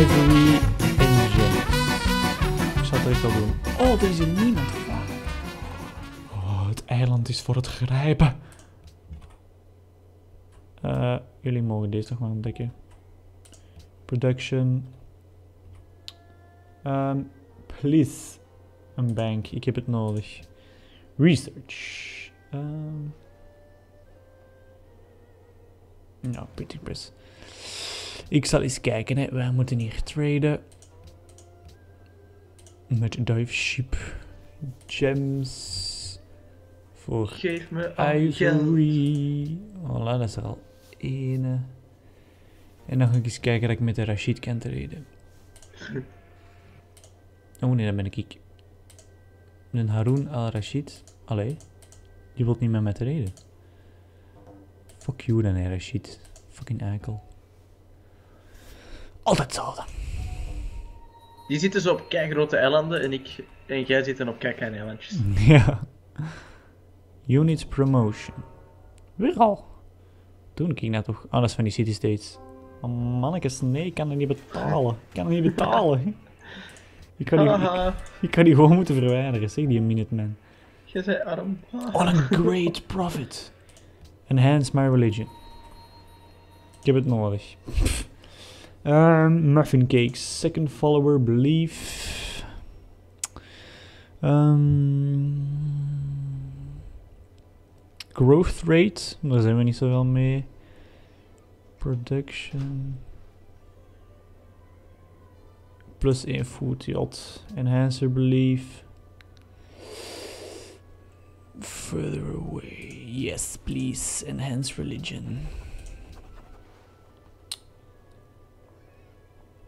Ivory en gems. Ik zal het doen. Oh, hier niemand. Oh, het eiland is voor het grijpen. Eh, jullie mogen deze nog maar ontdekken. Production. Ehm, please. Een bank. Ik heb het nodig. Research. Ehm. nou, printing press. Ik zal eens kijken. Hè. Wij moeten hier traden. Met dive ship. Gems. Voor Geef me. Ivory. Voilà, dat is er al ene. En dan ga ik eens kijken dat ik met de Rashid kan treden. Oh nee, dan ben ik ik. Een Haroon al-Rashid. Allee, die wilt niet met mij treden. Fuck you dan, hè, Rashid. Fucking eikel. Altijd hetzelfde. Die zitten zo op grote eilanden en, ik, en jij zit dan op kleine eilandjes. ja. Unit promotion. Weer al. Toen ging dat toch alles van die city states. Oh, mannetjes, nee, ik kan het niet betalen. Ik kan het niet betalen. ik, kan die, ik, ik kan die gewoon moeten verwijderen, zeg die Minuteman. jij zei arm. On a great profit. Enhance my religion. Ik heb het nodig. Um, muffin cakes. Second follower belief. Um, growth rate. Daar zijn we niet zoveel mee. Production. Plus 1 food yacht. Enhancer belief. Further away. Yes, please. Enhance religion.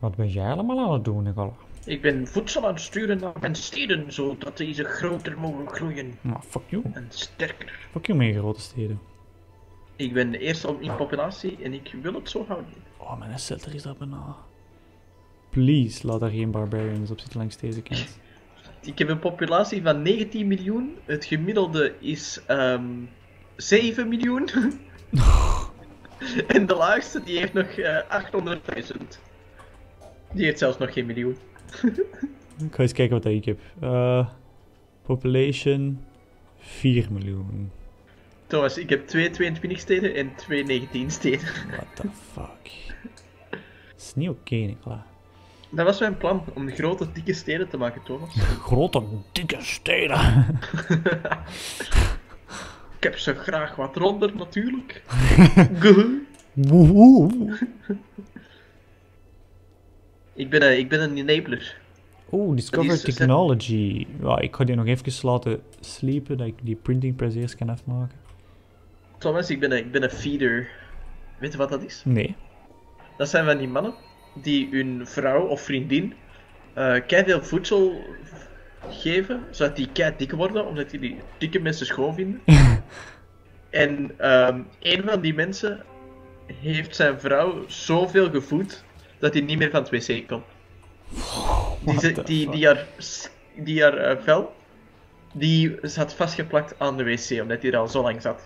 Wat ben jij allemaal aan het doen, Nicola? Ik ben voedsel aan het sturen naar mijn steden, zodat deze groter mogen groeien Nou, fuck you. en sterker. Fuck you, mijn grote steden. Ik ben eerst al in populatie en ik wil het zo houden. Oh, mijn settler is dat bijna. Please, laat daar geen barbarians op zitten langs deze kant. Ik heb een populatie van 19 miljoen. Het gemiddelde is ehm 7 miljoen. en de laagste die heeft nog eh 800.000. Die heeft zelfs nog geen miljoen. Ik ga eens kijken wat ik heb. Eh, population 4 miljoen. Thomas, ik heb twee 22 steden en twee 19 steden. What the fuck? Dat is niet oké, Nicola. Dat was mijn plan, om grote, dikke steden te maken, Thomas. Grote, dikke steden. Ik heb ze graag wat ronder, natuurlijk. Woehoe. Ik, ben, een- ik ben een enabler. Oeh, Discover is- Technology. Ja, ik ga die nog even laten slepen, dat ik die printing press eerst kan afmaken. Thomas, ik ben een, ik ben een feeder. Weet je wat dat is? Nee. Dat zijn van die mannen die hun vrouw of vriendin eh veel voedsel geven, zodat die kei dik worden, omdat die die dikke mensen schoon vinden. en ehm, een van die mensen heeft zijn vrouw zoveel gevoed dat hij niet meer van het wc kon. Die, die, die haar, die haar eh, vel, die zat vastgeplakt aan de wc, omdat hij er al zo lang zat.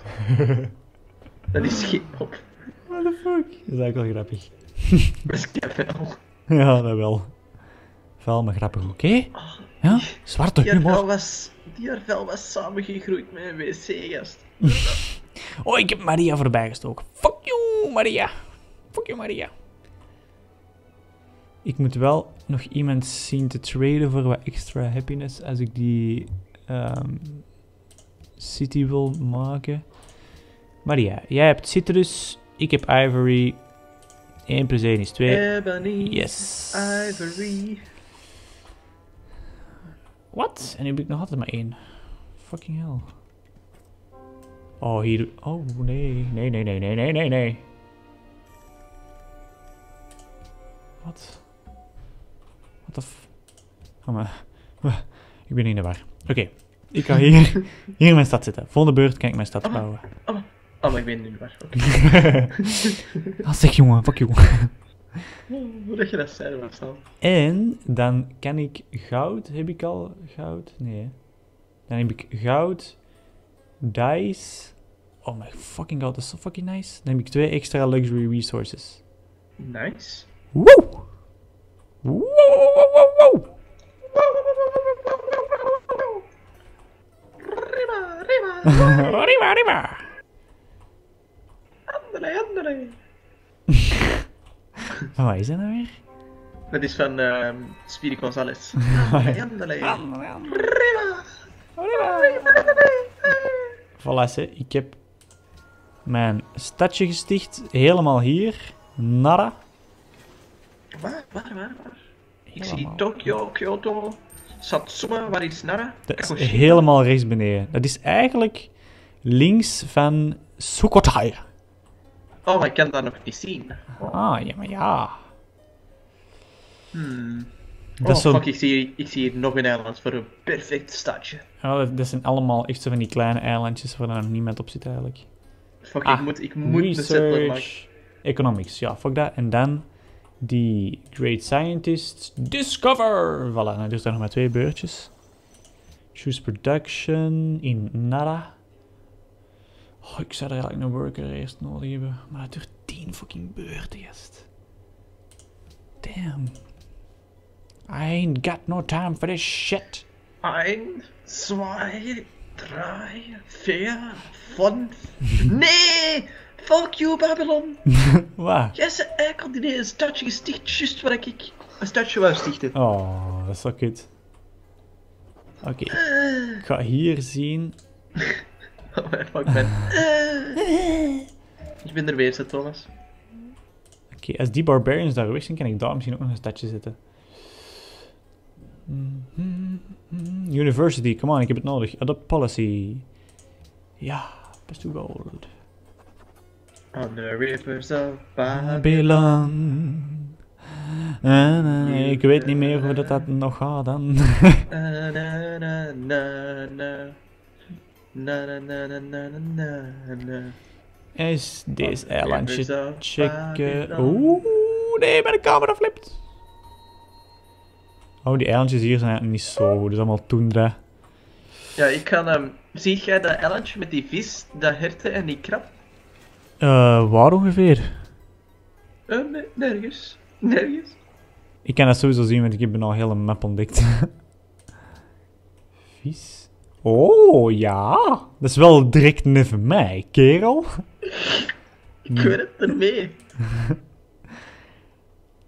dat is geen op. What the fuck? Dat is eigenlijk wel grappig. Dat. Ja, dat wel. Vuil, maar grappig, oké? Ja? Zwarte Die vel humor. was, die haar vel was samengegroeid met een wc-gast. Oh, ik heb Maria voorbij gestoken. Fuck you, Maria. Fuck you, Maria. Ik moet wel nog iemand zien te traden voor wat extra happiness als ik die ehm, city wil maken. Maria, jij hebt citrus, ik heb ivory. 1 plus 1 is 2. Ebony, Yes. Ivory. Wat? En nu heb ik nog altijd maar één. Fucking hell. Oh, hier. Oh, nee. Nee, nee, nee, nee, nee, nee, nee. Wat? De f... Oh, maar... Ik ben in de war. Oké. Ik ga hier, hier in mijn stad zitten. Volgende beurt kan ik mijn stad bouwen. Oh, maar ik ben nu waar. Oké. Ah, zeg jongen, fuck you. Hoe dat je dat zei, dan. En dan kan ik goud. Heb ik al goud? Nee. Dan heb ik goud, dice. Oh my fucking god, dat is zo fucking nice. Dan heb ik twee extra luxury resources. Nice. Woe! Wow, wow, wow. Rima, rima. Arriba, arriba. Andele, andele. Van waar is dat nou weer? Dat is van ehm Speedy Gonzales. Andele, andele. Rima. Voilà, hè. ik heb mijn stadje gesticht, helemaal hier. Nara. Waar, waar, waar, waar? Ik zie Helemaal. Tokyo, Kyoto, Satsuma, waar is Nara? Dat is Kagoshima. helemaal rechts beneden. Dat is eigenlijk links van Sukhothai. Oh, maar ik kan dat nog niet zien. Ah, ja, maar ja. Hmm. Dat, oh, zo, fuck, ik zie, ik zie hier nog een eiland voor een perfect stadje. ja, dat- dat zijn allemaal echt zo van die kleine eilandjes waar dan niemand op zit eigenlijk. Fuck, Ah, ik moet, ik moet settler maken. Economics, ja, fuck dat. En dan die Great Scientists Discover. Voilà, dan duurt er nog maar twee beurtjes. Choose Production in Nara. Oh, ik zou er eigenlijk een worker eerst nodig hebben. Maar dat duurt 10 fucking beurten, gast. Damn. I ain't got no time for this shit. Ein, zwei, drei, vier, fünf. nee! Fuck you, Babylon! Waar? Jij eigenlijk al die een stadje gesticht, juist waar ik een stadje wou stichten. Oh, dat is zo kut. Oké, ik ga hier zien. Oh, mijn fuck, man. Eh. Ik ben er weer, zet Thomas. Oké, als die barbarians daar weg zijn, kan ik daar misschien ook nog een stadje zetten. Mhm. University, come on, ik heb het nodig. Adopt policy. Ja, best to gold. On the rivers of Babylon. Babylon. Na, na, ik weet niet meer hoe dat, dat nog gaat dan. Na na na na na. Na na na na na na na na. Is deze rivers of checken. Oeh, nee, mijn camera flipt. Oh, die eilandjes hier zijn niet zo goed. Dat is allemaal toendra. Ja, ik kan hem. Zie jij dat eilandje met die vis, dat herten en die krab? Eh, waar ongeveer? Eh, nee, nergens. Nergens. Ik kan dat sowieso zien, want ik heb een al hele map ontdekt. Vies. Oh, ja. Dat is wel direct neven mij, kerel. Ik weet het ermee.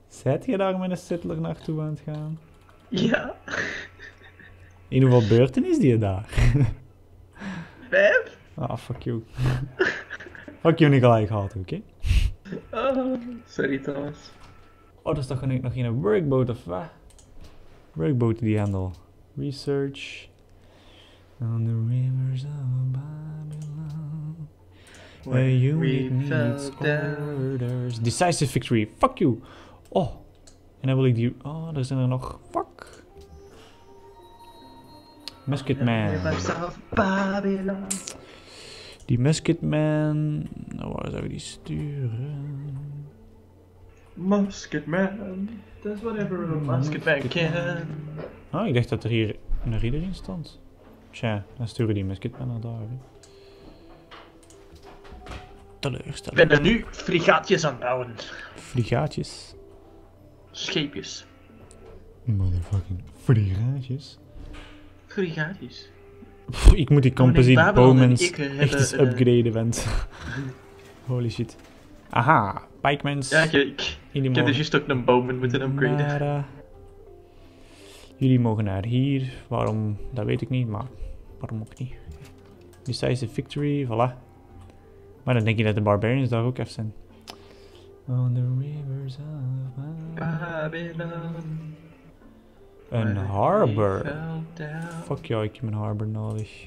Zijt je daar met een settler naartoe aan het gaan? Ja. In hoeveel beurten is die daar? Vijf? Ah, fuck you. fuck you niet gelijk gehad, oké? Oh, sorry Thomas. Oh, dat is toch nog geen workboat of wat? Workboat die handel. Research. On the rivers of Babylon. Where unit needs orders. Decisive victory. Fuck you. Oh. En dan wil ik die... Oh, er zijn er nog... Musketman. Die Musketman... Nou, waar zou ik die sturen? Musketman. That's whatever a musketman can. Oh, ik dacht dat er hier een reader in stond. Tja, dan sturen die Musketman naar daar. hè. Ik ben er nu frigaatjes aan het bouwen. Vligaatjes. Scheepjes. Motherfucking. Frigaatjes. Ik moet die composite en bowmans hebben, echt eens eh, upgraden, vent. Holy shit. Aha, pikemans. Ja, ik, ik, ik heb dus juist ook een bowman moeten upgraden. eh, Jullie mogen naar hier. Waarom, dat weet ik niet, maar waarom ook niet. Decisive victory, voilà. Maar dan denk je dat de barbarians daar ook even zijn. On the rivers of Babylon. Een harbor. Fuck jou, ik heb een harbor nodig.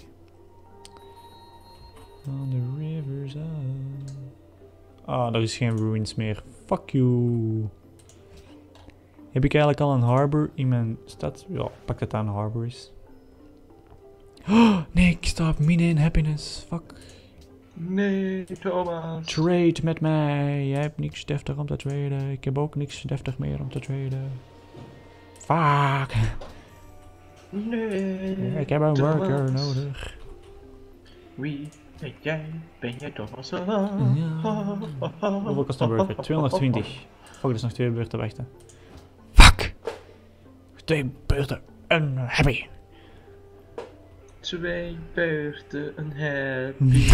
On the rivers. Ah, er is geen ruins meer. Fuck you. Heb ik eigenlijk al een harbor in mijn stad? Ja, pak dat aan harbor is. Oh, nee, ik sta op min 1 happiness. Fuck. Nee, Thomas. Trade met mij. Jij hebt niks deftig om te traden. Ik heb ook niks deftig meer om te traden. Fuck. Nee. Ik heb een Thomas. worker nodig. Wie ben jij? Ben jij Thomas? Ja. Hoeveel kost een worker? 220. Fuck, er is nog twee beurten wachten. Fuck! Twee beurten een happy. Twee beurten, een happy.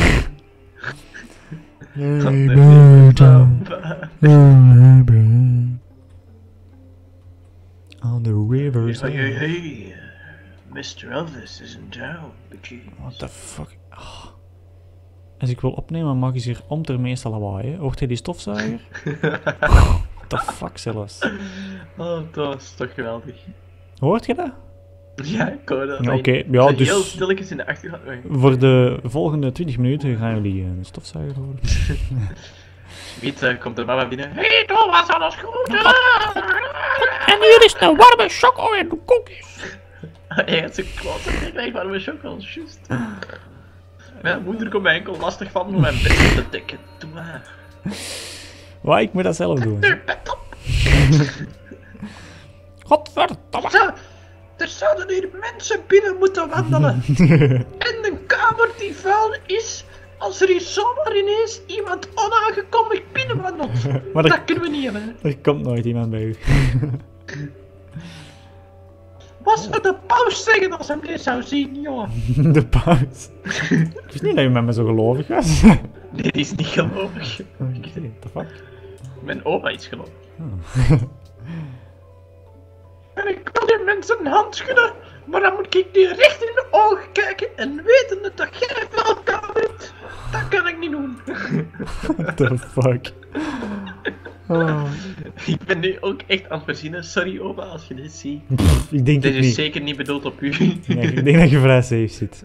Twee beurten een happy. Hey, hey, hey. Mr. Elvis is in town. Bitchy. What the fuck? Ah. Als ik wil opnemen, mag je zich om ter meeste lawaai. hè. Hoort hij die stofzuiger? What the fuck zelfs. Oh, dat was toch geweldig. Hoort je dat? Ja, ik hoor dat. Oké, je- ja, dus- Heel stilletjes in de achtergrond. Voor de volgende 20 minuten gaan jullie een stofzuiger horen. Weet, eh, komt er mama binnen. Hey Thomas, alles goed? En hier is de warme choco en de koekjes. Hij had zijn klote krijg waar we ook al juist. Mijn moeder komt mij enkel lastig van om mijn bed te dekken. Doe maar. Waar ik moet dat zelf doen. Bed op. Godverdomme. Zo, er zouden hier mensen binnen moeten wandelen. En een kamer die vuil is, als er hier zomaar ineens iemand onaangekondigd binnenwandelt. Maar Dat kunnen we niet hebben. er komt nooit iemand bij u. Wat zou de paus zeggen als hij dit zou zien, jongen? De paus. Ik wist niet dat je met me zo gelovig was. Dit is niet gelovig. Oké, the fuck? Mijn oma is gelovig. Oh. En ik wil die mensen een hand schudden, maar dan moet ik die recht in de ogen kijken en weten dat jij vuil kan bent. Dat kan ik niet doen. What the fuck? Oh. Ik ben nu ook echt aan het verzinnen. Sorry oma als je dit ziet. Ik denk Dit het is niet. zeker niet bedoeld op u. Nee, ik denk dat je vrij safe zit.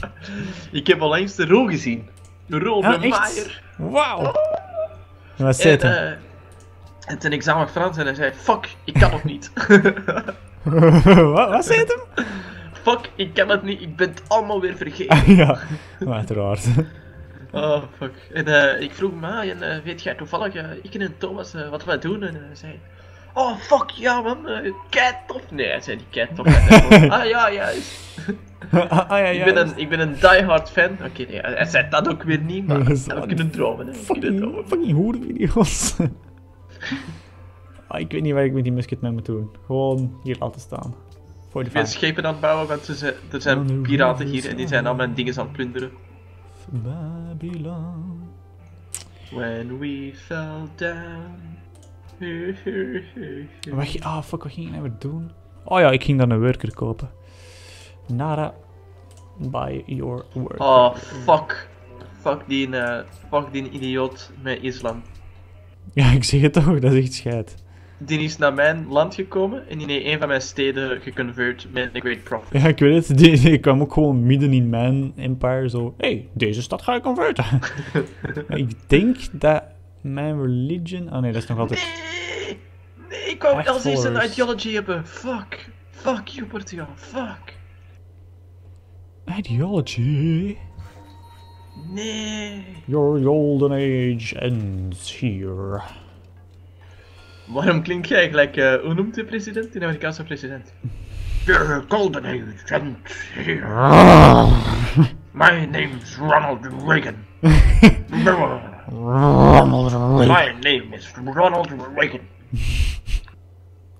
ik heb al eens de rol gezien. De Ah, de echt? Maier. Wauw. Wat zei En, hij? eh, en ten examen Frans en hij zei, fuck, ik kan nog niet. Wat, wat zei het hem? fuck, ik kan het niet, ik ben het allemaal weer vergeten. ja, uiteraard. Oh, fuck. En eh, ik vroeg hem, ah, en, eh, weet jij toevallig, eh, ik en Thomas, wat wij doen? En hij zei, oh, fuck, ja man, kei tof. Nee, hij zei niet kei tof. Ah, ja, ja. ah, ah, ja, Ik ja. ben, een, ik ben een diehard fan. Oké, nee, hij zei dat ook weer niet, maar we kunnen dromen, hè. We kunnen Fucking, dromen. fucking hoerenvideo's. Ah, ik weet niet wat ik met die musket mee moet doen. Gewoon hier laten staan. Voor de Ik ben schepen aan het bouwen, want er zijn, er zijn piraten hier en die zijn al mijn dingen aan het plunderen. Babylon. When we fell down. Wat, ah, fuck, wat ging ik nou weer doen? Oh ja, ik ging dan een worker kopen. Nara, buy your worker. Oh, fuck. Fuck die, eh, fuck die idioot met islam. Ja, ik zeg het toch, dat is echt scheid. Die is naar mijn land gekomen en die heeft een van mijn steden geconvert met een Great Prophet. Ja, ik weet het. Die, die kwam ook gewoon midden in mijn empire zo. Hé, hey, deze stad ga ik converten. ik denk dat mijn religion... Oh nee, dat is nog altijd... Nee, nee, ik wou wel eens een ideology hebben. Fuck. Fuck you, Portugal. Fuck. Ideology. Nee. Your golden age ends here. Waarom klink jij gelijk, eh, hoe noemt de president? De Amerikaanse president. Your golden age ends here. My name's Ronald Reagan. My name is Ronald Reagan.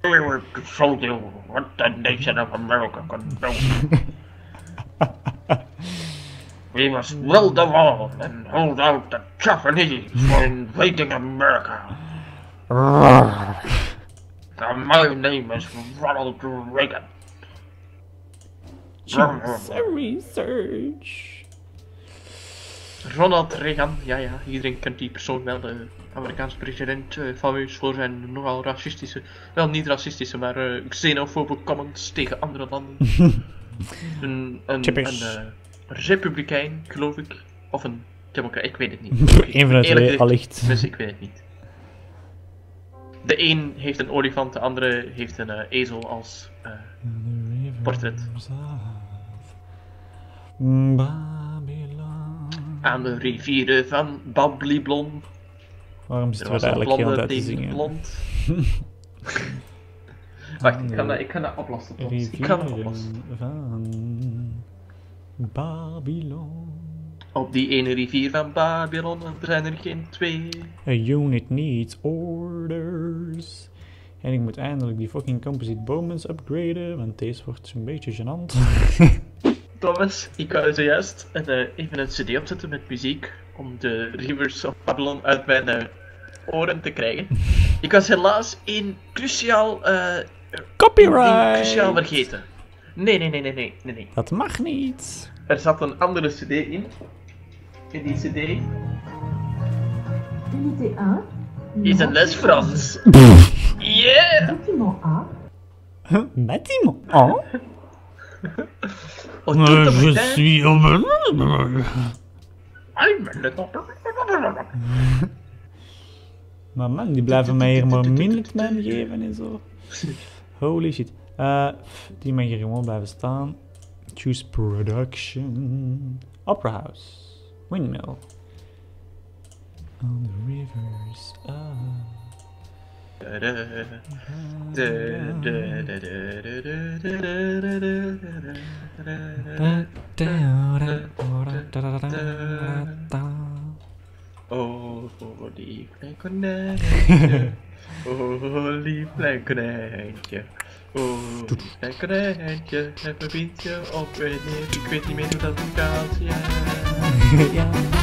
We will show you what the nation of America can do. We must build the wall and hold out the Japanese for invading America. Uh, my name is Ronald Reagan. research. Ronald Reagan, ja ja, iedereen kent die persoon wel, de Amerikaanse president, eh fameus voor zijn nogal racistische, wel niet racistische, maar eh xenofobe comments tegen andere landen. een een, eh, republikein, geloof ik, of een democrat, ik weet het niet. Eén van de twee, allicht. Dus ik weet het niet. De een heeft een olifant, de andere heeft een eh, ezel als eh, portret. Aan de rivieren van Babylon. Waarom Er zitten we eigenlijk heel tijd te zingen? blond. Wacht, ik kan dat, ik kan dat oplossen. Ik kan dat oplossen. Van Babylon. Op die ene rivier van Babylon er zijn er geen twee. A unit needs orders. En ik moet eindelijk die fucking composite bowmans upgraden, want deze wordt zo'n beetje gênant. Thomas, ik wou zojuist een, eh, even een cd opzetten met muziek om de Rivers of Babylon uit mijn eh, oren te krijgen. Ik was helaas in cruciaal, ding Copyright! cruciaal vergeten. Nee, nee, nee, nee, nee, nee. Dat mag niet. Er zat een andere cd in. En die cd Unité 1. is een les Frans. Yeah! Document A. Oh, tout je suis... I'm a little- Maar man, die blijven mij hier maar Minuteman geven en zo. Holy shit. Eh, pff, die mag hier gewoon blijven staan. Choose production. Opera House. Windmill. On the rivers. Ah. Oh, lief klein konijntje. Oh, klein konijntje. Oh, konijntje. Verbindt je op. Ik weet niet meer hoe dat gaat. Ja. 嘿 嘿